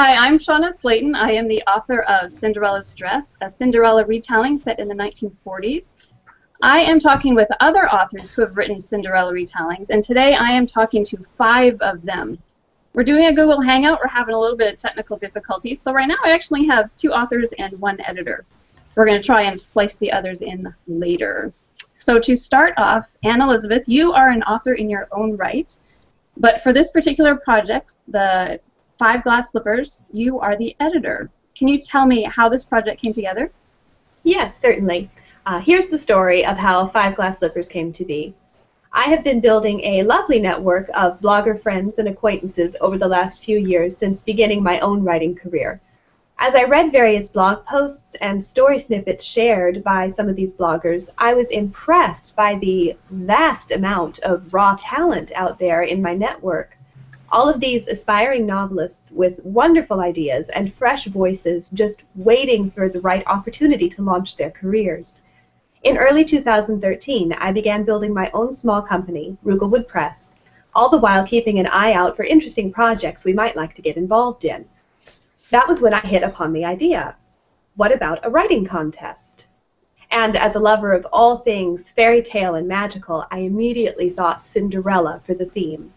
Hi, I'm Shonna Slayton. I am the author of Cinderella's Dress, a Cinderella retelling set in the 1940s. I am talking with other authors who have written Cinderella retellings, and today I am talking to five of them. We're doing a Google Hangout. We're having a little bit of technical difficulties, so right now I actually have two authors and one editor. We're going to try and splice the others in later. So to start off, Anne Elisabeth, you are an author in your own right, but for this particular project, the Five Glass Slippers, you are the editor. Can you tell me how this project came together? Yes, certainly. Uh, here's the story of how Five Glass Slippers came to be. I have been building a lovely network of blogger friends and acquaintances over the last few years since beginning my own writing career. As I read various blog posts and story snippets shared by some of these bloggers, I was impressed by the vast amount of raw talent out there in my network. All of these aspiring novelists with wonderful ideas and fresh voices just waiting for the right opportunity to launch their careers. In early 2013, I began building my own small company, Rooglewood Press, all the while keeping an eye out for interesting projects we might like to get involved in. That was when I hit upon the idea. What about a writing contest? And as a lover of all things fairy tale and magical, I immediately thought Cinderella for the theme.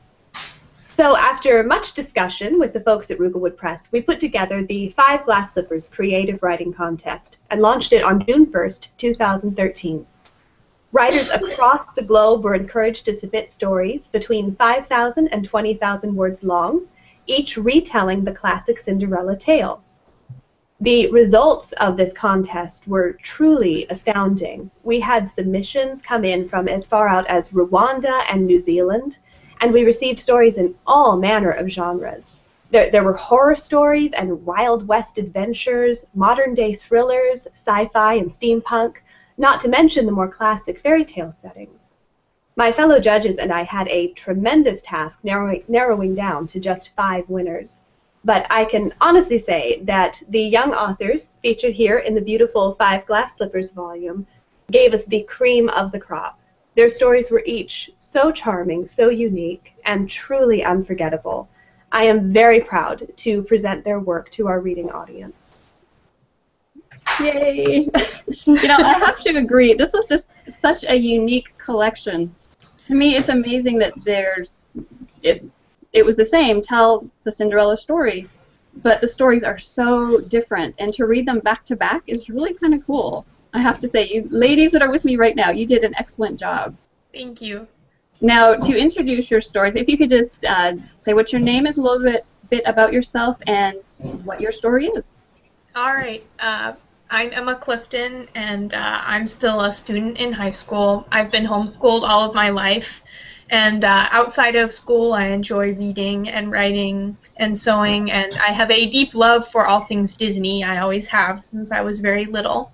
So after much discussion with the folks at Rooglewood Press, we put together the Five Glass Slippers Creative Writing Contest and launched it on June 1st, 2013. Writers across the globe were encouraged to submit stories between 5,000 and 20,000 words long, each retelling the classic Cinderella tale. The results of this contest were truly astounding. We had submissions come in from as far out as Rwanda and New Zealand, and we received stories in all manner of genres. There, there were horror stories and Wild West adventures, modern day thrillers, sci fi, and steampunk, not to mention the more classic fairy tale settings. My fellow judges and I had a tremendous task narrowing, narrowing down to just five winners. But I can honestly say that the young authors featured here in the beautiful Five Glass Slippers volume gave us the cream of the crop. Their stories were each so charming, so unique, and truly unforgettable. I am very proud to present their work to our reading audience. Yay! you know, I have to agree. This was just such a unique collection. To me, it's amazing that there's it. It was the same. Tell the Cinderella story, but the stories are so different, and to read them back to back is really kind of cool. I have to say, you ladies that are with me right now, you did an excellent job. Thank you. Now, to introduce your stories, if you could just uh, say what your name is, a little bit, bit about yourself, and what your story is. All right. Uh, I'm Emma Clifton, and uh, I'm still a student in high school. I've been homeschooled all of my life, and uh, outside of school, I enjoy reading and writing and sewing, and I have a deep love for all things Disney. I always have since I was very little.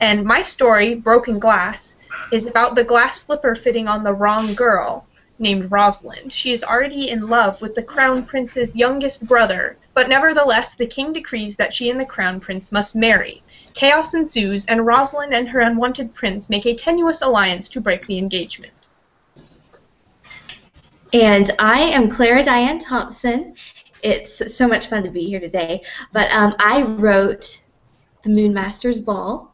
And my story, Broken Glass, is about the glass slipper fitting on the wrong girl named Rosalind. She is already in love with the Crown Prince's youngest brother, but nevertheless the king decrees that she and the Crown Prince must marry. Chaos ensues, and Rosalind and her unwanted prince make a tenuous alliance to break the engagement. And I am Clara Diane Thompson. It's so much fun to be here today. But um, I wrote The Moonmaster's Ball,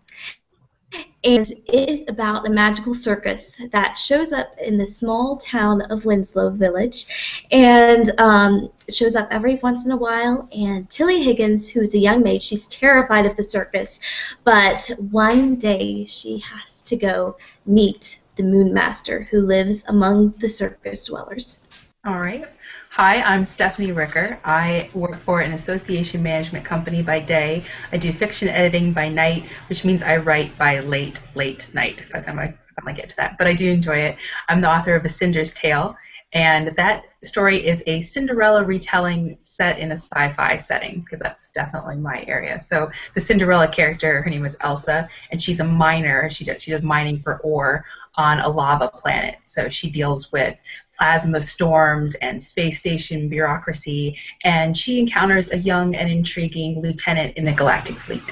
and it is about a magical circus that shows up in the small town of Winslow Village, and um, shows up every once in a while. And Tilly Higgins, who is a young maid, she's terrified of the circus, but one day she has to go meet the Moon Master, who lives among the circus dwellers. All right. Hi, I'm Stephanie Ricker. I work for an association management company by day. I do fiction editing by night, which means I write by late, late night. The time I finally get to that, but I do enjoy it. I'm the author of A Cinder's Tale, and that story is a Cinderella retelling set in a sci-fi setting because that's definitely my area. So the Cinderella character, her name is Elsa, and she's a miner. She does, she does mining for ore on a lava planet. So she deals with plasma storms and space station bureaucracy, and she encounters a young and intriguing lieutenant in the Galactic Fleet.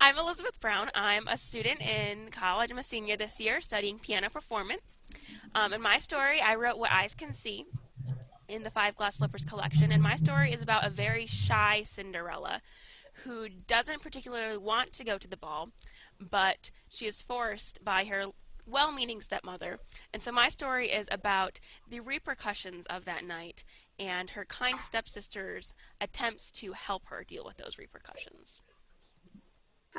I'm Elisabeth Brown. I'm a student in college. I'm a senior this year studying piano performance. Um, in my story, I wrote What Eyes Can See. in the Five Glass Slippers collection, and my story is about a very shy Cinderella who doesn't particularly want to go to the ball, but she is forced by her well meaning stepmother. And so my story is about the repercussions of that night and her kind stepsister's attempts to help her deal with those repercussions.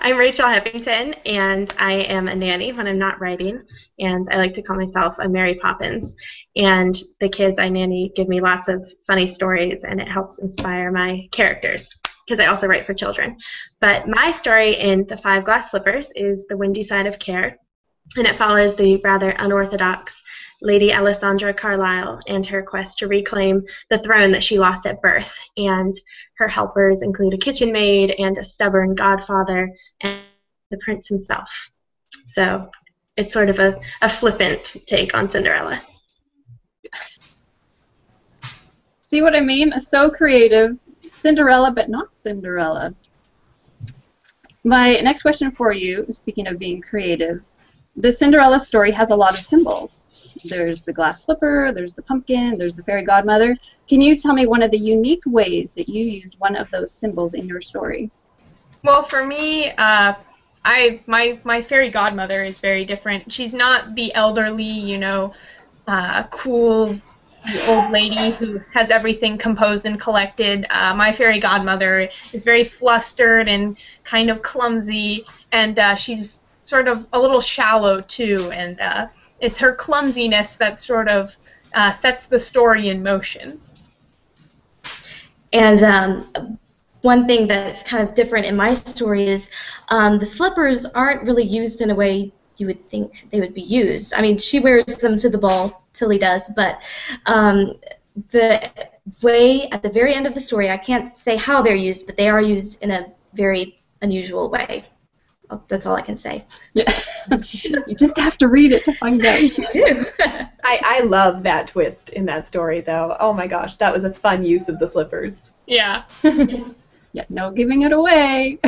I'm Rachel Heffington, and I am a nanny when I'm not writing, and I like to call myself a Mary Poppins. And the kids I nanny give me lots of funny stories, and it helps inspire my characters because I also write for children. But my story in The Five Glass Slippers is The Windy Side of Care, and it follows the rather unorthodox Lady Alessandra Carlisle and her quest to reclaim the throne that she lost at birth. And her helpers include a kitchen maid and a stubborn godfather and the prince himself. So it's sort of a, a flippant take on Cinderella. See what I mean? So creative. Cinderella, but not Cinderella. My next question for you, speaking of being creative, the Cinderella story has a lot of symbols. There's the glass slipper, there's the pumpkin, there's the fairy godmother. Can you tell me one of the unique ways that you used one of those symbols in your story? Well, for me, uh, I my my fairy godmother is very different. She's not the elderly, you know, uh, cool old lady who has everything composed and collected. Uh, my fairy godmother is very flustered and kind of clumsy, and uh, she's sort of a little shallow too, and uh, it's her clumsiness that sort of uh, sets the story in motion. And um, one thing that's kind of different in my story is um, the slippers aren't really used in a way you would think they would be used. I mean, she wears them to the ball, Tilly does, but um, the way at the very end of the story, I can't say how they're used, but they are used in a very unusual way. That's all I can say. Yeah. you just have to read it to find out. you do. I, I love that twist in that story, though. Oh my gosh, that was a fun use of the slippers. Yeah. yeah, no giving it away.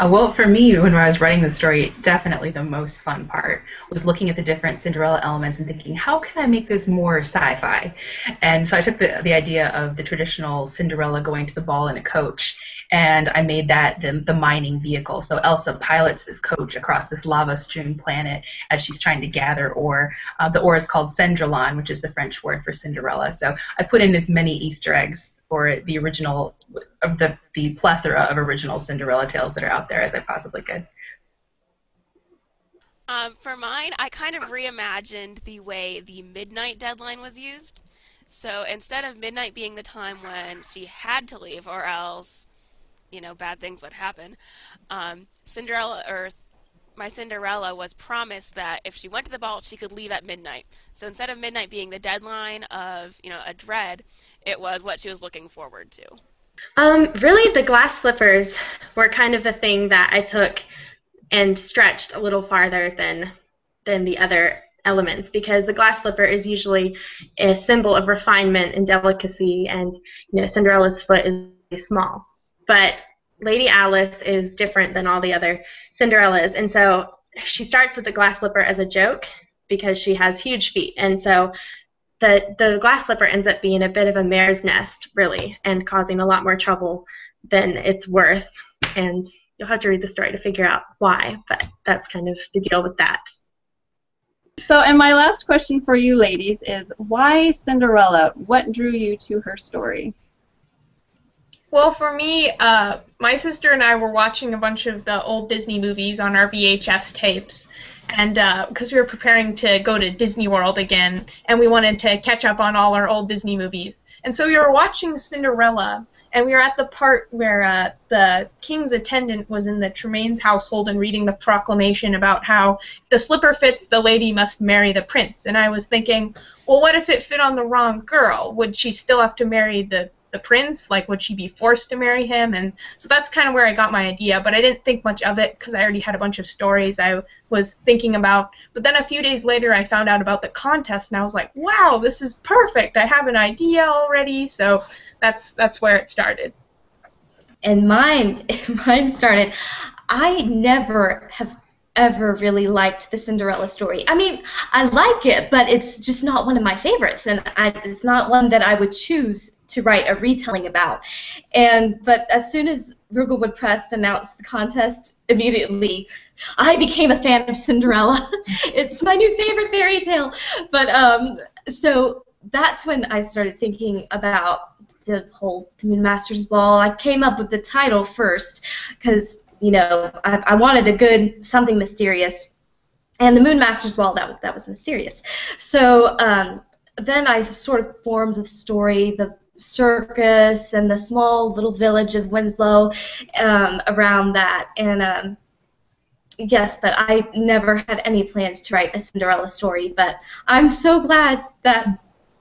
Uh, well, for me, when I was writing the story, definitely the most fun part was looking at the different Cinderella elements and thinking, how can I make this more sci-fi? And so I took the, the idea of the traditional Cinderella going to the ball in a coach, and I made that the, the mining vehicle. So Elsa pilots this coach across this lava-strewn planet as she's trying to gather ore. Uh, the ore is called Cendrillon, which is the French word for Cinderella. So I put in as many Easter eggs for the original of the, the plethora of original Cinderella tales that are out there as I possibly could. Um, for mine, I kind of reimagined the way the midnight deadline was used. So instead of midnight being the time when she had to leave, or else, you know, bad things would happen, um, Cinderella or my Cinderella was promised that if she went to the ball, she could leave at midnight. So instead of midnight being the deadline of, you know, a dread, it was what she was looking forward to. Um, really, the glass slippers were kind of the thing that I took and stretched a little farther than than the other elements because the glass slipper is usually a symbol of refinement and delicacy, and you know Cinderella's foot is small. But Lady Alice is different than all the other Cinderellas, and so she starts with the glass slipper as a joke because she has huge feet, and so the the glass slipper ends up being a bit of a mare's nest, really, and causing a lot more trouble than it's worth. And you'll have to read the story to figure out why, but that's kind of the deal with that. So, and my last question for you ladies is why Cinderella? What drew you to her story? Well, for me, uh, my sister and I were watching a bunch of the old Disney movies on our VHS tapes, and because uh, we were preparing to go to Disney World again, and we wanted to catch up on all our old Disney movies, and so we were watching Cinderella, and we were at the part where uh, the king's attendant was in the Tremaines household and reading the proclamation about how the slipper fits, the lady must marry the prince, and I was thinking, well, what if it fit on the wrong girl? Would she still have to marry the the prince? Like, would she be forced to marry him? And so that's kind of where I got my idea, but I didn't think much of it because I already had a bunch of stories I was thinking about. But then a few days later, I found out about the contest, and I was like, wow, this is perfect. I have an idea already. So that's that's where it started. And mine, mine started. I never have ever really liked the Cinderella story. I mean, I like it, but it's just not one of my favorites, and I, it's not one that I would choose to write a retelling about. And but as soon as Rooglewood Press announced the contest, immediately I became a fan of Cinderella. it's my new favorite fairy tale. But um, so that's when I started thinking about the whole the Moon Masters Ball. I came up with the title first because you know I, I wanted a good something mysterious, and the Moon Masters Ball that that was mysterious. So um, then I sort of formed the story, the circus, and the small little village of Winslow um, around that, and um, yes, but I never had any plans to write a Cinderella story. But I'm so glad that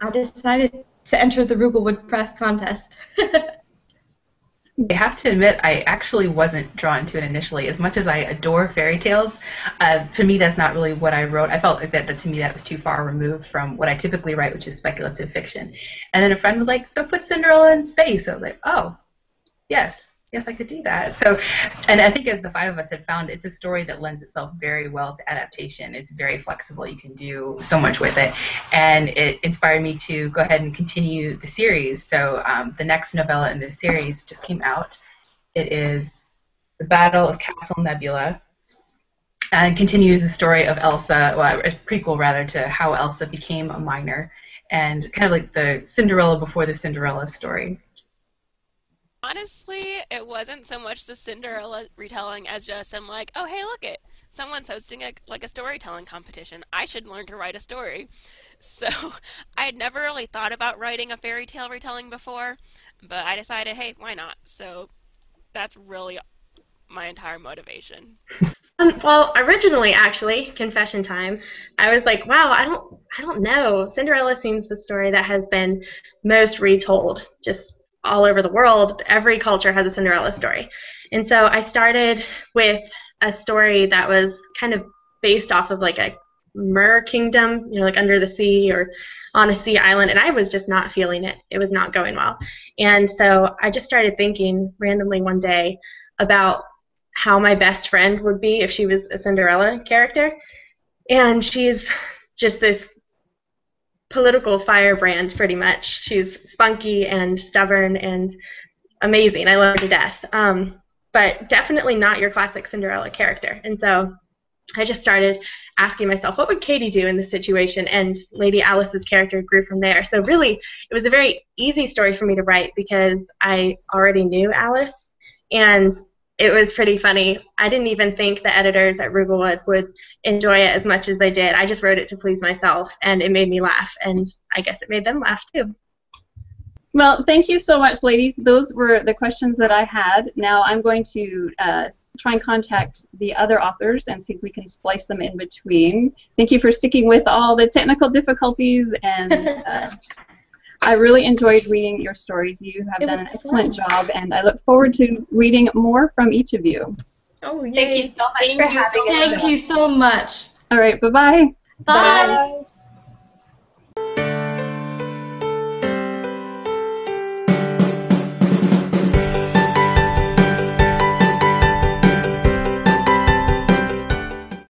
I decided to enter the Rooglewood Press contest. I have to admit, I actually wasn't drawn to it initially. As much as I adore fairy tales, uh, for me, that's not really what I wrote. I felt that, that to me that was too far removed from what I typically write, which is speculative fiction. And then a friend was like, "So put Cinderella in space." I was like, "Oh, yes, yes, I could do that. So, and I think as the five of us had found, it's a story that lends itself very well to adaptation. It's very flexible. You can do so much with it. And it inspired me to go ahead and continue the series. So um, the next novella in the series just came out. It is The Battle of Castle Nebula. And continues the story of Elsa, well, a prequel rather, to how Elsa became a minor, and kind of like the Cinderella before the Cinderella story. Honestly, it wasn't so much the Cinderella retelling as just I'm like, oh hey, look it, someone's hosting a like a storytelling competition. I should learn to write a story. So I had never really thought about writing a fairy tale retelling before, but I decided, hey, why not? So that's really my entire motivation. Um, well, originally, actually, confession time, I was like, wow, I don't, I don't know. Cinderella seems the story that has been most retold, just all over the world, every culture has a Cinderella story. And so I started with a story that was kind of based off of like a mer kingdom, you know, like under the sea or on a sea island, and I was just not feeling it. It was not going well. And so I just started thinking randomly one day about how my best friend would be if she was a Cinderella character. And she's just this political firebrand, pretty much. She's spunky and stubborn and amazing. I love her to death. Um, but definitely not your classic Cinderella character. And so I just started asking myself, what would Katie do in this situation? And Lady Alice's character grew from there. So really, it was a very easy story for me to write because I already knew Alice, and it was pretty funny. I didn't even think the editors at Rooglewood would enjoy it as much as they did. I just wrote it to please myself, and it made me laugh, and I guess it made them laugh too. Well, thank you so much, ladies. Those were the questions that I had. Now I'm going to uh, try and contact the other authors and see if we can splice them in between. Thank you for sticking with all the technical difficulties and. Uh, I really enjoyed reading your stories. You have It done an excellent fun. job, and I look forward to reading more from each of you. Oh, yay. Thank you so much Thank for you having so us. much. Thank you so much. All right, bye bye. Bye.